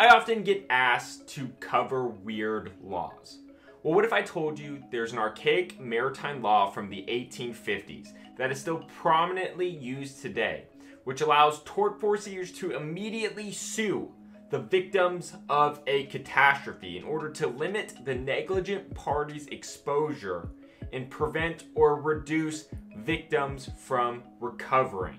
I often get asked to cover weird laws. Well, what if I told you there's an archaic maritime law from the 1850s that is still prominently used today, which allows tortfeasors to immediately sue the victims of a catastrophe in order to limit the negligent party's exposure and prevent or reduce victims from recovering.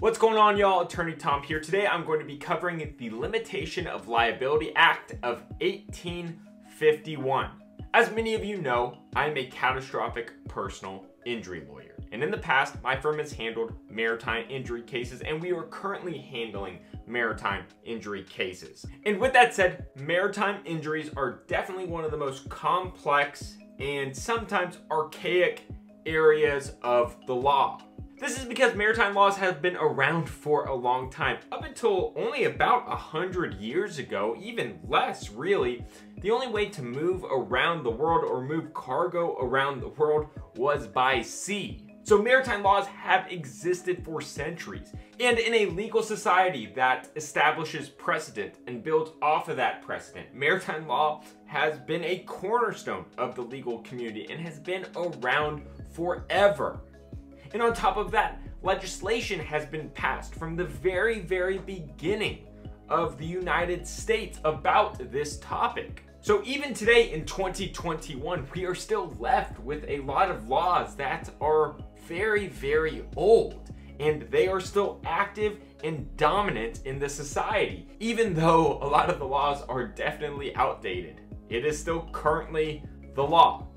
What's going on y'all? Attorney Tom here. Today I'm going to be covering the Limitation of Liability Act of 1851. As many of you know, I'm a catastrophic personal injury lawyer. And in the past, my firm has handled maritime injury cases and we are currently handling maritime injury cases. And with that said, maritime injuries are definitely one of the most complex and sometimes archaic areas of the law. This is because maritime laws have been around for a long time. Up until only about a hundred years ago, even less really, the only way to move around the world or move cargo around the world was by sea. So maritime laws have existed for centuries. And in a legal society that establishes precedent and builds off of that precedent, maritime law has been a cornerstone of the legal community and has been around forever. And on top of that, legislation has been passed from the very, very beginning of the United States about this topic. So even today in 2021, we are still left with a lot of laws that are very, very old and they are still active and dominant in the society. Even though a lot of the laws are definitely outdated, it is still currently the law.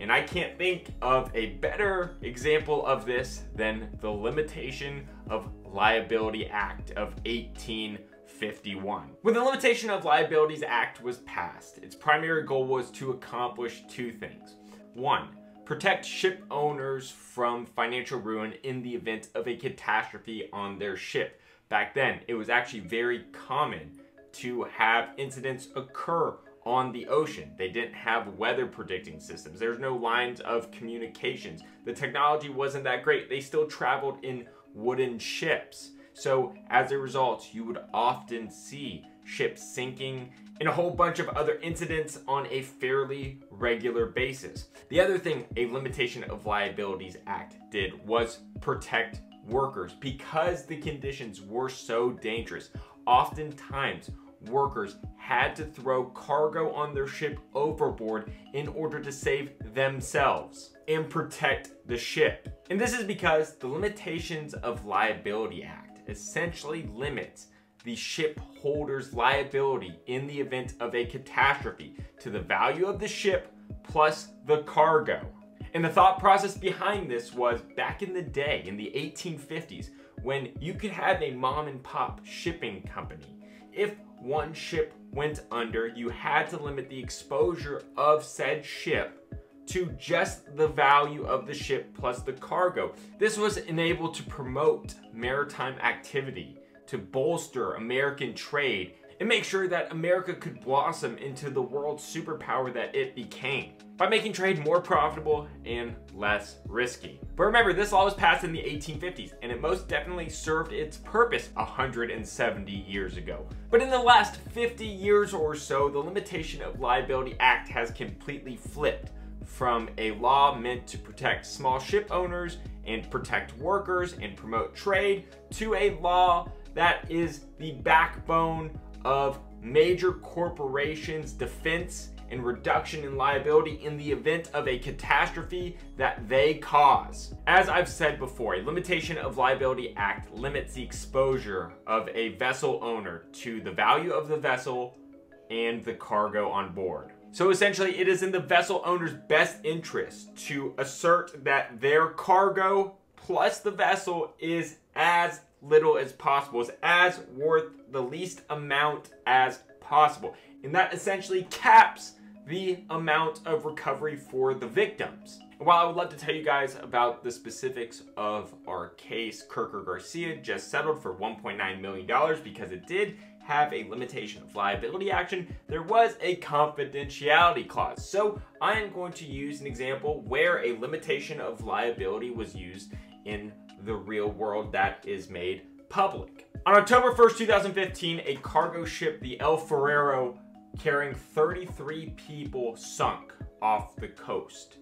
And I can't think of a better example of this than the Limitation of Liability Act of 18 51. When the Limitation of Liabilities Act was passed, its primary goal was to accomplish two things. One, protect ship owners from financial ruin in the event of a catastrophe on their ship. Back then, it was actually very common to have incidents occur on the ocean. They didn't have weather predicting systems. There's no lines of communications. The technology wasn't that great. They still traveled in wooden ships. So as a result, you would often see ships sinking and a whole bunch of other incidents on a fairly regular basis. The other thing a Limitation of Liabilities Act did was protect workers because the conditions were so dangerous. Oftentimes, workers had to throw cargo on their ship overboard in order to save themselves and protect the ship. And this is because the Limitations of Liability Act essentially limits the ship holder's liability in the event of a catastrophe to the value of the ship plus the cargo. And the thought process behind this was back in the day, in the 1850s, when you could have a mom and pop shipping company. If one ship went under, you had to limit the exposure of said ship to just the value of the ship plus the cargo. This was enabled to promote maritime activity, to bolster American trade, and make sure that America could blossom into the world superpower that it became by making trade more profitable and less risky. But remember, this law was passed in the 1850s and it most definitely served its purpose 170 years ago. But in the last 50 years or so, the Limitation of Liability Act has completely flipped from a law meant to protect small ship owners and protect workers and promote trade to a law that is the backbone of major corporations' defense and reduction in liability in the event of a catastrophe that they cause. As I've said before, a Limitation of Liability Act limits the exposure of a vessel owner to the value of the vessel and the cargo on board. So essentially, it is in the vessel owner's best interest to assert that their cargo plus the vessel is as little as possible, as worth the least amount as possible. And that essentially caps the amount of recovery for the victims. while I would love to tell you guys about the specifics of our case, Kherkher Garcia just settled for $1.9 million because it did have a limitation of liability action, there was a confidentiality clause. So I am going to use an example where a limitation of liability was used in the real world that is made public. On October 1st, 2015, a cargo ship, the El Faro, carrying 33 people sunk off the coast.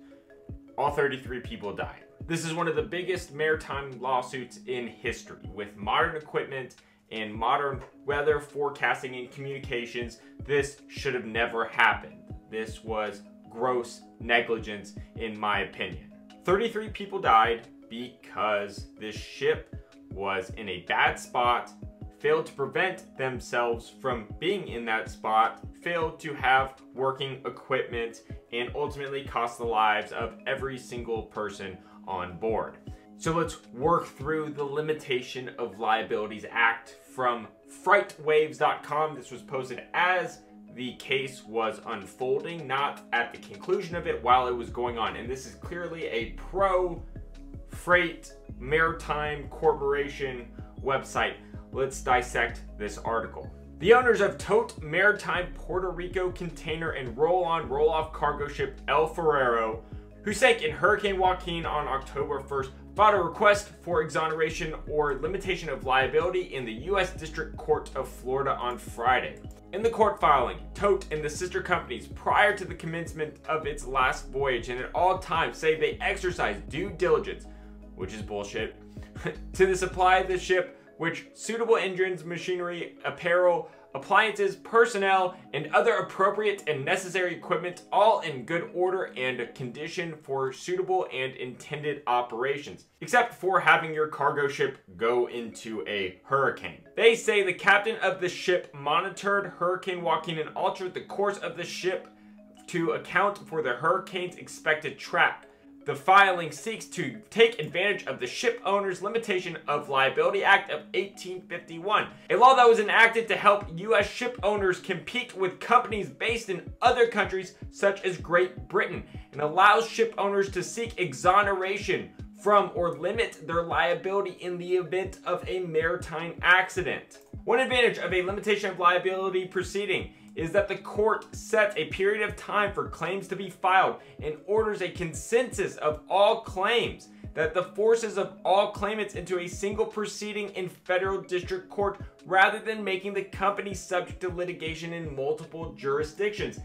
All 33 people died. This is one of the biggest maritime lawsuits in history. With modern equipment and modern weather forecasting and communications, this should have never happened. This was gross negligence, in my opinion. 33 people died because this ship was in a bad spot, failed to prevent themselves from being in that spot, failed to have working equipment, and ultimately cost the lives of every single person on board. So let's work through the Limitation of Liabilities Act from freightwaves.com. This was posted as the case was unfolding, not at the conclusion of it while it was going on. And this is clearly a pro freight maritime corporation website. Let's dissect this article. The owners of Tote Maritime Puerto Rico container and roll on roll off cargo ship El Faro who sank in Hurricane Joaquin on October 1st, filed a request for exoneration or limitation of liability in the U.S. District Court of Florida on Friday. In the court filing, Tote and the sister companies, prior to the commencement of its last voyage and at all times, say they exercised due diligence, which is bullshit, to the supply of the ship, which suitable engines, machinery, apparel, appliances, personnel, and other appropriate and necessary equipment, all in good order and condition for suitable and intended operations, except for having your cargo ship go into a hurricane. They say the captain of the ship monitored Hurricane Joaquin and altered the course of the ship to account for the hurricane's expected track the filing seeks to take advantage of the Ship Owners Limitation of Liability Act of 1851, a law that was enacted to help U.S. ship owners compete with companies based in other countries such as Great Britain, and allows ship owners to seek exoneration from or limit their liability in the event of a maritime accident. One advantage of a limitation of liability proceeding is that the court sets a period of time for claims to be filed and orders a concursus of all claims that the forces of all claimants into a single proceeding in federal district court rather than making the company subject to litigation in multiple jurisdictions.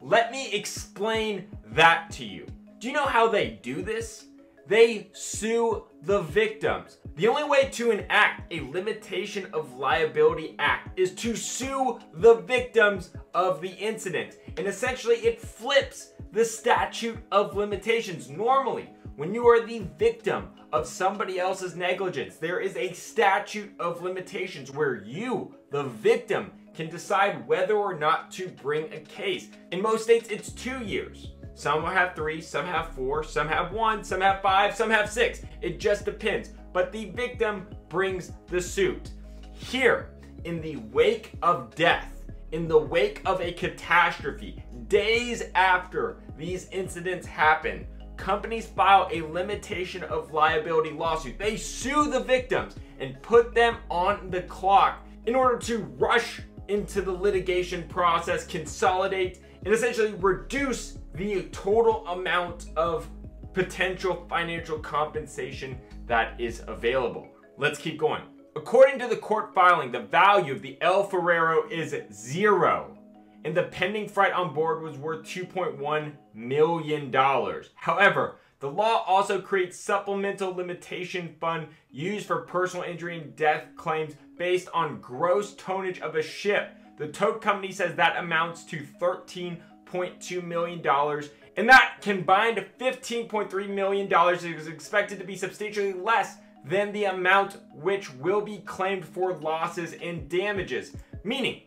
Let me explain that to you. Do you know how they do this? They sue the victims. The only way to enact a limitation of liability act is to sue the victims of the incident. And essentially it flips the statute of limitations. Normally, when you are the victim of somebody else's negligence, there is a statute of limitations where you, the victim, can decide whether or not to bring a case. In most states, it's two years. Some have three, some have four, some have one, some have five, some have six. It just depends but the victim brings the suit. Here, in the wake of death, in the wake of a catastrophe, days after these incidents happen, companies file a limitation of liability lawsuit. They sue the victims and put them on the clock in order to rush into the litigation process, consolidate, and essentially reduce the total amount of potential financial compensation that is available. Let's keep going. According to the court filing, the value of the El Faro is zero, and the pending freight on board was worth $2.1 million. However, the law also creates supplemental limitation fund used for personal injury and death claims based on gross tonnage of a ship. The tote company says that amounts to $13.2 million and that combined $15.3 million is expected to be substantially less than the amount which will be claimed for losses and damages. Meaning,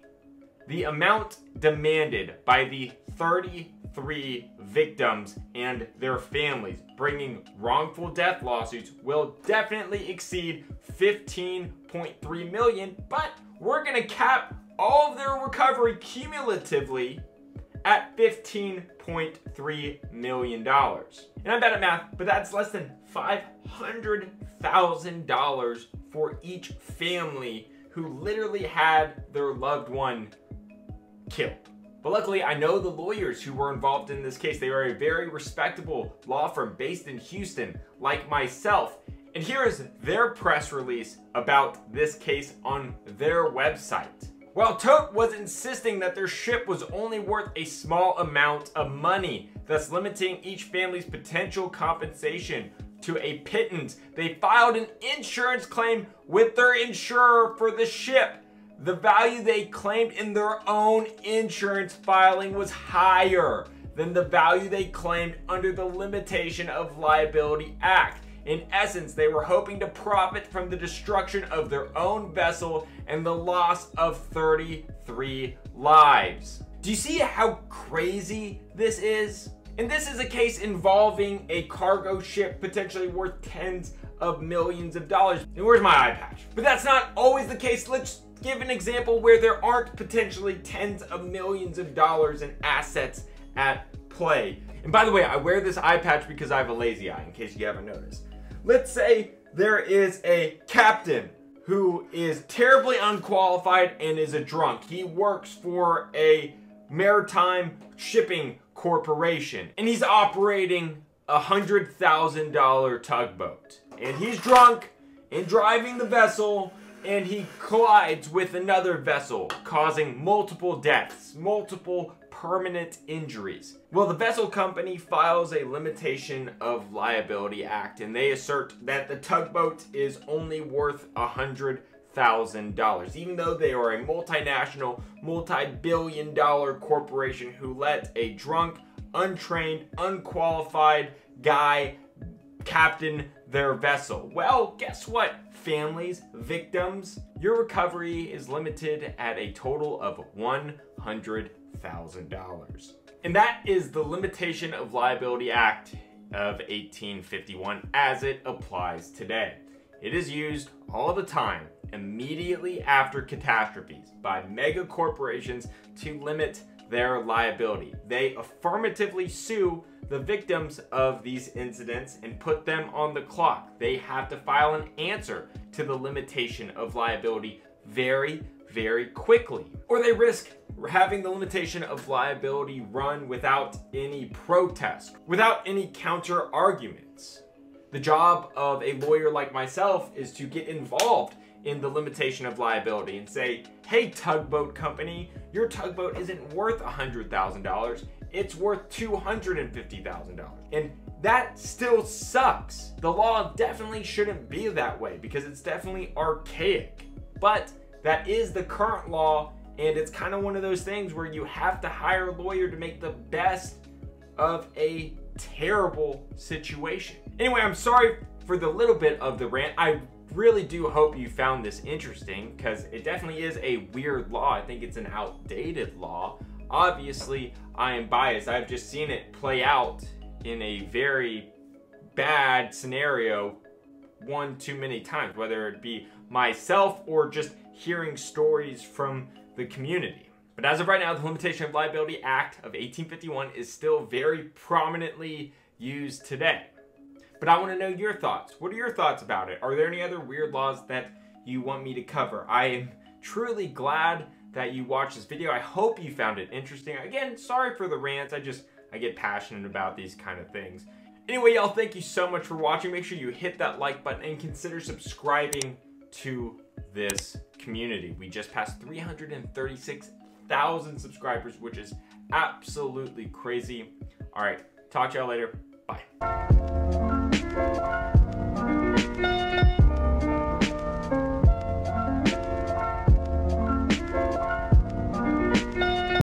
the amount demanded by the 33 victims and their families bringing wrongful death lawsuits will definitely exceed 15.3 million, but we're gonna cap all of their recovery cumulatively at $15.3 million. And I'm bad at math, but that's less than $500,000 for each family who literally had their loved one killed. But luckily, I know the lawyers who were involved in this case. They are a very respectable law firm based in Houston, like myself. And here is their press release about this case on their website. While Tote was insisting that their ship was only worth a small amount of money, thus limiting each family's potential compensation to a pittance, they filed an insurance claim with their insurer for the ship. The value they claimed in their own insurance filing was higher than the value they claimed under the Limitation of Liability Act. In essence, they were hoping to profit from the destruction of their own vessel and the loss of 33 lives. Do you see how crazy this is? And this is a case involving a cargo ship potentially worth tens of millions of dollars. And where's my eye patch? But that's not always the case. Let's give an example where there aren't potentially tens of millions of dollars in assets at play. And by the way, I wear this eye patch because I have a lazy eye, in case you haven't noticed. Let's say there is a captain who is terribly unqualified and is a drunk. He works for a maritime shipping corporation and he's operating a hundred thousand dollar tugboat. And he's drunk and driving the vessel and he collides with another vessel, causing multiple deaths, multiple permanent injuries. Well, the vessel company files a limitation of liability act and they assert that the tugboat is only worth a hundred thousand dollars, even though they are a multinational, multi-billion dollar corporation who let a drunk, untrained, unqualified guy captain their vessel. Well, guess what, families, victims? Your recovery is limited at a total of 100 $1,000. And that is the Limitation of Liability Act of 1851 as it applies today. It is used all the time, immediately after catastrophes, by mega corporations to limit their liability. They affirmatively sue the victims of these incidents and put them on the clock. They have to file an answer to the limitation of liability very, very quickly. Or they risk having the limitation of liability run without any protest, without any counter arguments. The job of a lawyer like myself is to get involved in the limitation of liability and say, hey, tugboat company, your tugboat isn't worth $100,000, it's worth $250,000. And that still sucks. The law definitely shouldn't be that way because it's definitely archaic. But that is the current law and it's kind of one of those things where you have to hire a lawyer to make the best of a terrible situation. Anyway, I'm sorry for the little bit of the rant. I really do hope you found this interesting because it definitely is a weird law. I think it's an outdated law. Obviously, I am biased. I've just seen it play out in a very bad scenario one too many times, whether it be myself or just hearing stories from the community. But as of right now, the Limitation of Liability Act of 1851 is still very prominently used today. But I want to know your thoughts. What are your thoughts about it? Are there any other weird laws that you want me to cover? I am truly glad that you watched this video. I hope you found it interesting. Again, sorry for the rants. I just, I get passionate about these kind of things. Anyway, y'all, thank you so much for watching. Make sure you hit that like button and consider subscribing to this community. We just passed 336,000 subscribers, which is absolutely crazy. All right, talk to y'all later.